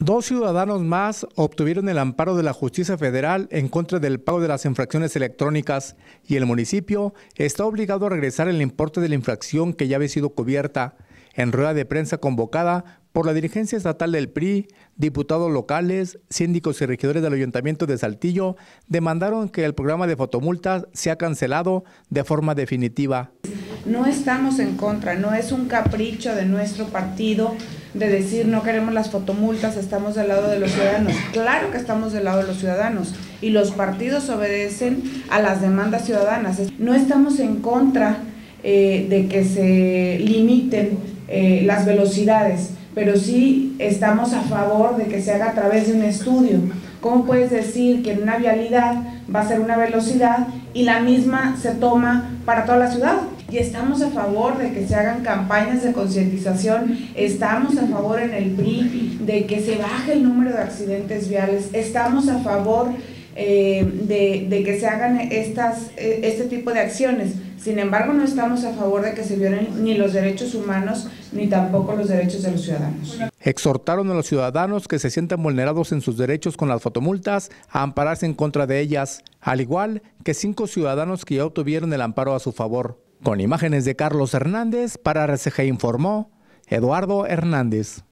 Dos ciudadanos más obtuvieron el amparo de la justicia federal en contra del pago de las infracciones electrónicas y el municipio está obligado a regresar el importe de la infracción que ya había sido cubierta. En rueda de prensa convocada por la dirigencia estatal del PRI, diputados locales, síndicos y regidores del Ayuntamiento de Saltillo demandaron que el programa de fotomultas sea cancelado de forma definitiva. No estamos en contra, no es un capricho de nuestro partido de decir no queremos las fotomultas, estamos del lado de los ciudadanos. Claro que estamos del lado de los ciudadanos y los partidos obedecen a las demandas ciudadanas. No estamos en contra eh, de que se limiten eh, las velocidades, pero sí estamos a favor de que se haga a través de un estudio. ¿Cómo puedes decir que en una vialidad va a ser una velocidad y la misma se toma para toda la ciudad? Y estamos a favor de que se hagan campañas de concientización, estamos a favor en el PRI de que se baje el número de accidentes viales, estamos a favor eh, de, que se hagan estas, eh, este tipo de acciones. Sin embargo, no estamos a favor de que se violen ni los derechos humanos ni tampoco los derechos de los ciudadanos. Exhortaron a los ciudadanos que se sientan vulnerados en sus derechos con las fotomultas a ampararse en contra de ellas, al igual que cinco ciudadanos que ya obtuvieron el amparo a su favor. Con imágenes de Carlos Hernández, para RCG informó Eduardo Hernández.